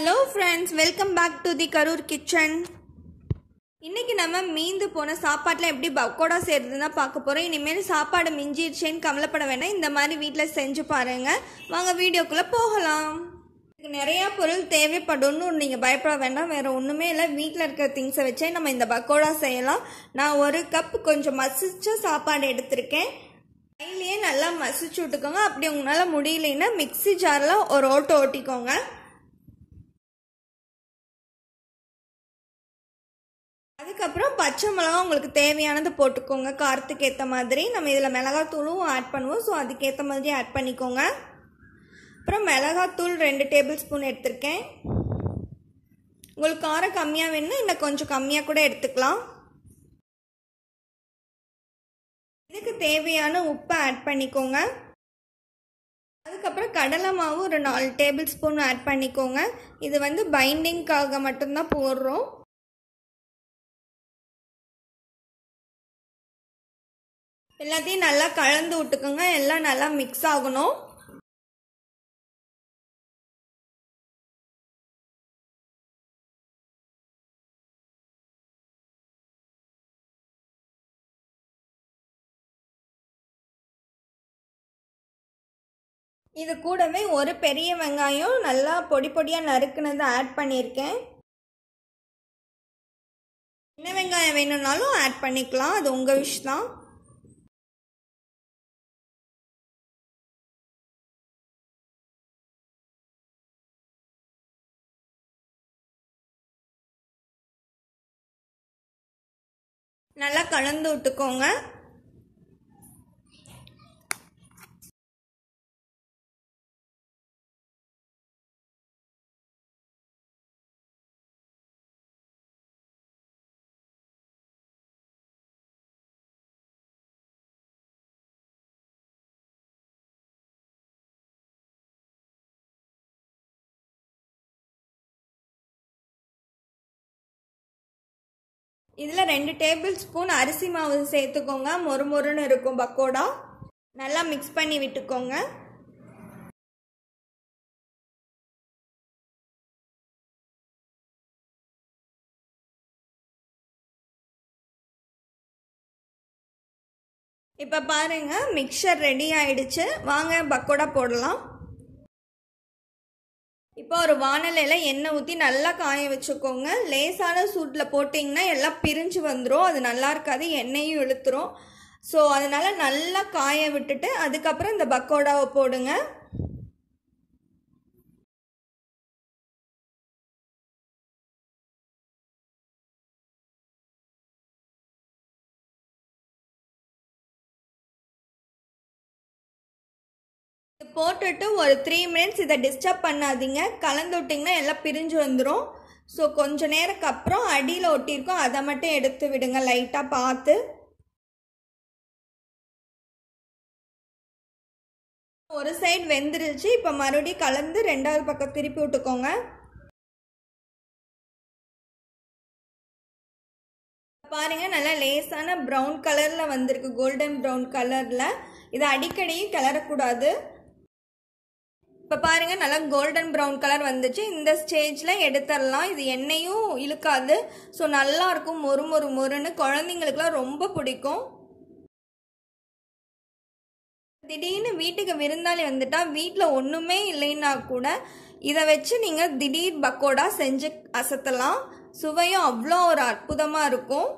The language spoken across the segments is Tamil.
Hello friends welcome back to the Karur kitchen இன்றைக்கி நம்ம மீந்து போன சாப்பாட்டில் எப்படி பக்கோடா செய்யறதுன்னு தான் பார்க்க போகிறோம் இனிமேல் சாப்பாடு மிஞ்சிடுச்சேன்னு கவலைப்பட வேணாம். இந்த மாதிரி வீட்டில் செஞ்சு பாருங்கள் வாங்க வீடியோக்குள்ளே போகலாம். இதுக்கு நிறையா பொருள் தேவைப்படும்னு நீங்கள் பயப்பட வேண்டாம். வேறு ஒன்றுமே இல்லை. வீட்டில் இருக்கிற திங்ஸை வச்சே நம்ம இந்த பக்கோடா செய்யலாம். நான் ஒரு கப் கொஞ்சம் மசிச்ச சாப்பாடு எடுத்திருக்கேன். கையிலேயே நல்லா மசிச்சு விட்டுக்கோங்க. அப்படி உங்களால் முடியலைன்னா மிக்ஸி ஜாரில் ஒரு ஓட்டு ஓட்டிக்கோங்க. அதுக்கப்புறம் பச்சை மிளகா உங்களுக்கு தேவையானது போட்டுக்கோங்க. காரத்துக்கு ஏற்ற மாதிரி. நம்ம இதில் மிளகாத்தூளும் ஆட் பண்ணுவோம். ஸோ அதுக்கேற்ற மாதிரி ஆட் பண்ணிக்கோங்க. அப்புறம் மிளகாத்தூள் ரெண்டு டேபிள் ஸ்பூன் எடுத்திருக்கேன். உங்களுக்கு காரம் கம்மியாக வேணும்னா இன்னும் கொஞ்சம் கம்மியாக கூட எடுத்துக்கலாம். இதுக்கு தேவையான உப்பை ஆட் பண்ணிக்கோங்க. அதுக்கப்புறம் கடலை மாவு ஒரு நாலு டேபிள் ஸ்பூன் ஆட் பண்ணிக்கோங்க. இது வந்து பைண்டிங்க்காக மட்டும்தான் போடுறோம். எல்லாத்தையும் நல்லா கலந்து விட்டுக்கோங்க. எல்லாம் நல்லா மிக்ஸ் ஆகணும். இது கூடவே ஒரு பெரிய வெங்காயம் நல்லா பொடி பொடியாக நறுக்குனதை ஆட் பண்ணியிருக்கேன். சின்ன வெங்காயம் வேணும்னாலும் ஆட் பண்ணிக்கலாம். அது உங்கள் விஷ் தான். நல்லா கலந்து விட்டுக்கோங்க. இதில் ரெண்டு டேபிள் ஸ்பூன் அரிசி மாவு சேர்த்துக்கோங்க. மொறு மொறுன்னு இருக்கும் பக்கோடா. நல்லா மிக்ஸ் பண்ணி விட்டுக்கோங்க. இப்போ பாருங்க மிக்சர் ரெடி ஆயிடுச்சு. வாங்க பக்கோடா போடலாம். இப்போ ஒரு வானலையில் எண்ணெய் ஊற்றி நல்லா காய வச்சுக்கோங்க. லேசான சூட்டில் போட்டிங்கன்னா எல்லாம் பிரிஞ்சு வந்துடும் அது நல்லா இருக்காது. எண்ணெயும் இழுத்துரும். ஸோ அதனால் நல்லா காய விட்டுட்டு அதுக்கப்புறம் இந்த பக்கோடாவை போடுங்க. போட்டுட்டு ஒரு த்ரீ மினிட்ஸ் இதை டிஸ்டர்ப் பண்ணாதீங்க. கலந்து விட்டிங்கன்னா எல்லாம் பிரிஞ்சு வந்துடும் ஸோ கொஞ்ச நேரக்கு அப்புறம் அடியில் ஒட்டியிருக்கோம். அதை மட்டும் எடுத்து விடுங்க. லைட்டாக பார்த்து. ஒரு சைடு வெந்துருச்சு. இப்போ மறுபடியும் கலந்து ரெண்டாவது பக்கம் திருப்பி விட்டுக்கோங்க. பாருங்க நல்லா லேசான ப்ரௌன் கலரில் வந்திருக்கு. கோல்டன் ப்ரௌன் கலரில் இதை அடிக்கடியும் கிளறக்கூடாது. இப்போ பாருங்க நல்லா கோல்டன் ப்ரௌன் கலர் வந்துச்சு. இந்த ஸ்டேஜில் எடுத்துடலாம். இது எண்ணெயும் இழுக்காது. ஸோ நல்லாயிருக்கும் மொறு மொறு மொறுன்னு குழந்தைங்களுக்குலாம் ரொம்ப பிடிக்கும். திடீர்னு வீட்டுக்கு விருந்தாளி வந்துட்டா வீட்டில் ஒன்றுமே இல்லைன்னா கூட இதை வச்சு நீங்கள் திடீர் பக்கோடா செஞ்சு அசத்தலாம். சுவையும் அவ்வளோ ஒரு அற்புதமாக இருக்கும்.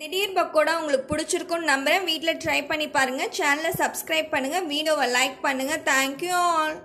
திடீர் பக்கோடா உங்களுக்கு பிடிச்சிருக்குன்னு நம்புகிறேன் வீட்டில் ட்ரை பண்ணி பாருங்கள் சேனலை சப்ஸ்கிரைப் பண்ணுங்கள் வீடியோவை லைக் பண்ணுங்கள் தேங்க்யூ ஆல்